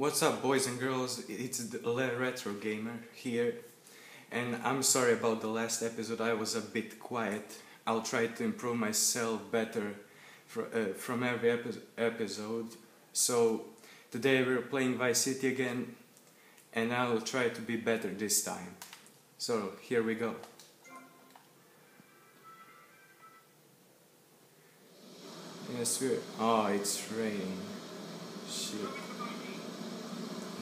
What's up, boys and girls? It's the Retro Gamer here, and I'm sorry about the last episode. I was a bit quiet. I'll try to improve myself better fr- uh, from every epi- episode. So today we're playing Vice City again, and I'll try to be better this time. So here we go. Yes, we're. Oh, it's raining. Shit.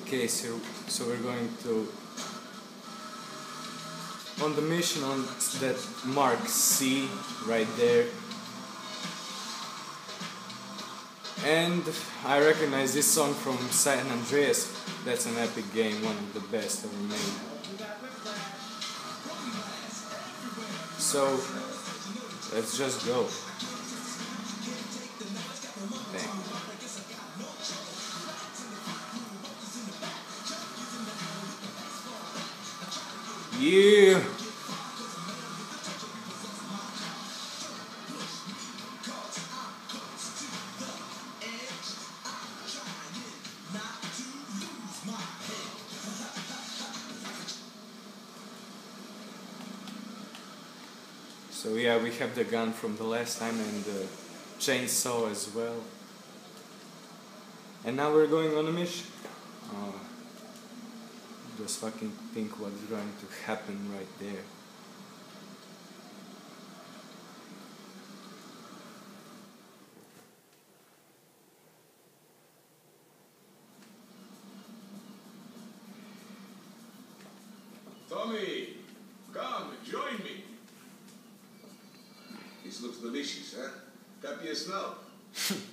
Okay, so so we're going to on the mission on that mark C right there. And I recognize this song from San Andreas. That's an epic game, one of the best ever made. So let's just go. Yeah. So yeah, we have the gun from the last time and the chainsaw as well. And now we're going on a mission. Oh, just fucking think what's going to happen right there. Tommy, come, join me. This looks delicious, huh? Got you a smell?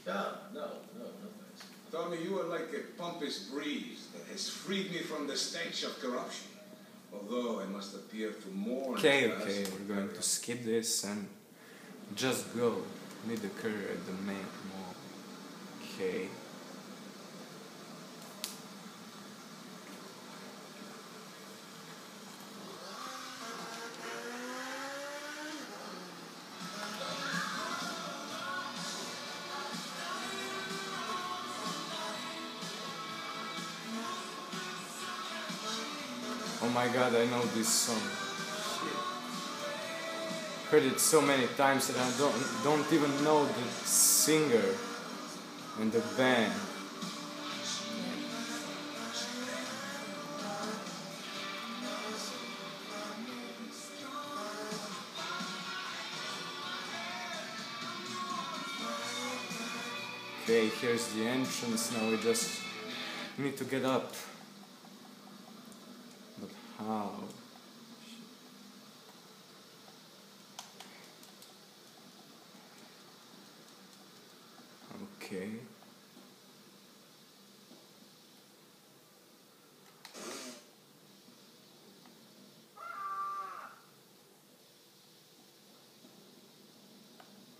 No, no, no, no thanks. Tommy, you are like a pompous breeze that has freed me from the stench of corruption. Although I must appear to mourn. Okay, okay, we're going to skip this and just go. Meet the courier at the main mall. Okay. Oh my god, I know this song. Shit. Heard it so many times that I don't don't even know the singer and the band. Okay, here's the entrance. Now we just need to get up. Oh, How? Okay.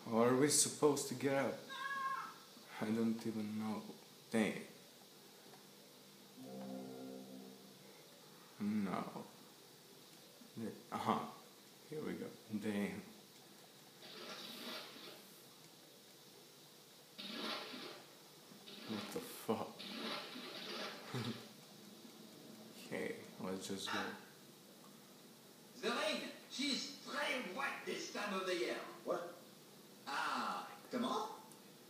How are we supposed to get up? I don't even know. Dang. Uh huh. Here we go. Damn. What the fuck? okay, let's just go. The rain, she's très wet this time of the year. What? Ah, come on.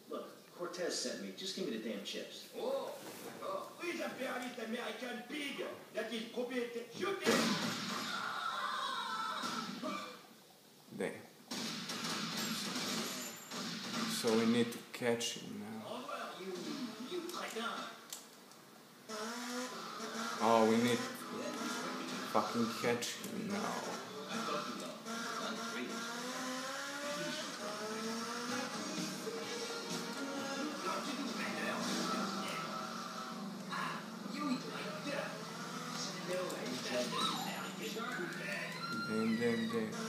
Look, Cortez sent me. Just give me the damn chips. Oh, d'accord. Who is imperialist American pig that is propriété? Shoot So we need to catch him now. Oh, we need to fucking catch him now. Damn, damn, damn.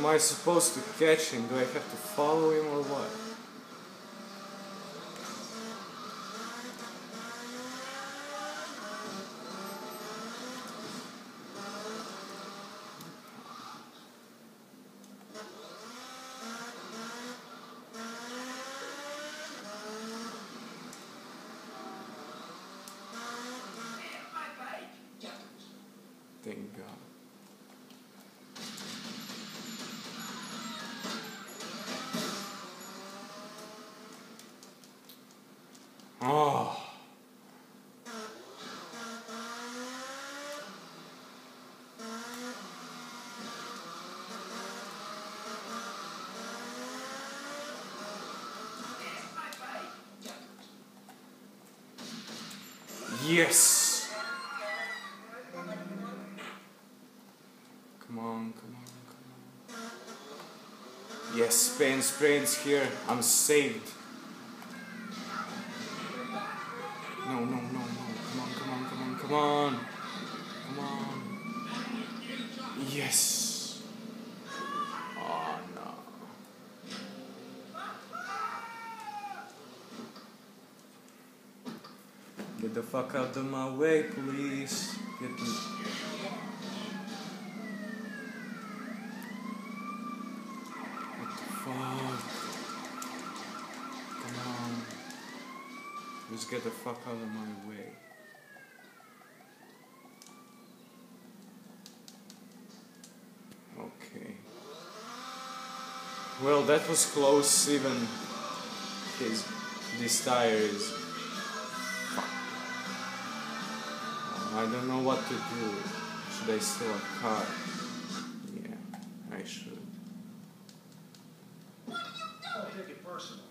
Am I supposed to catch him? Do I have to follow him or what? Thank God. Yes! Come on, come on, come on. Yes, Spain, Spain's here. I'm saved. No, no, no, no. Come on, come on, come on, come on. Come on. Yes. Oh no. Get the fuck out of my way, please. Get me. What the fuck? Come on. Just get the fuck out of my way. Okay. Well, that was close. Even his this tire is. I don't know what to do. Should I steal a car? Yeah, I should. Don't take it personal.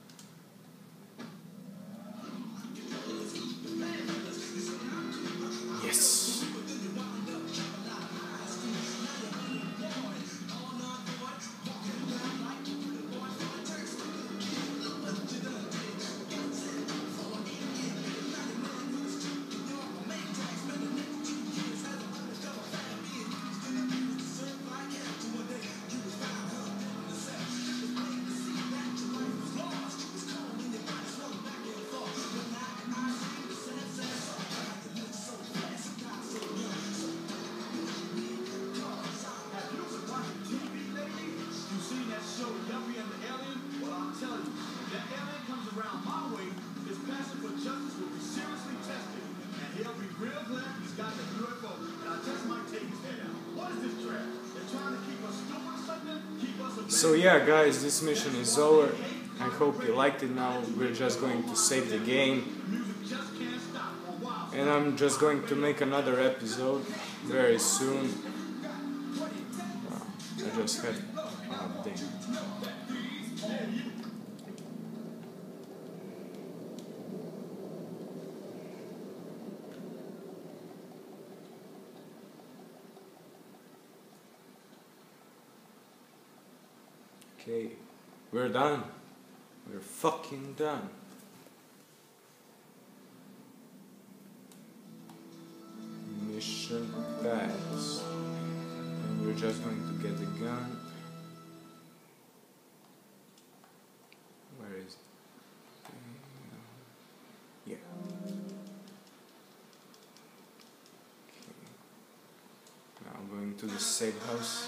So yeah, guys, this mission is over. I hope you liked it. Now we're just going to save the game, a and I'm just going to make another episode very soon. I just had. Oh, damn. Okay, we're done. We're fucking done. Mission passed. And we're just going to get the gun. Where is it? Yeah. Okay. Now I'm going to the safe house.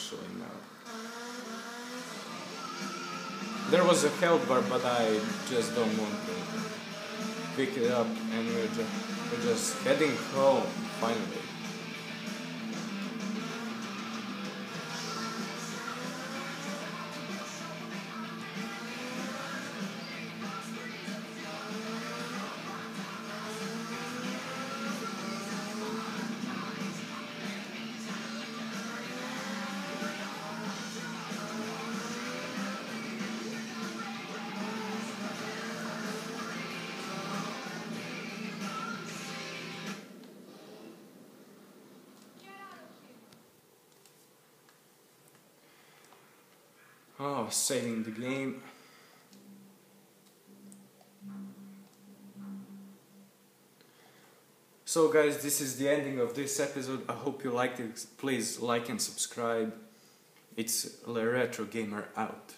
Actually. There was a bar, but I just don't want to pick it up, and we're just, we're just heading home finally. Oh, saving the game. So, guys, this is the ending of this episode. I hope you liked it. Please like and subscribe. It's Le Retro Gamer out.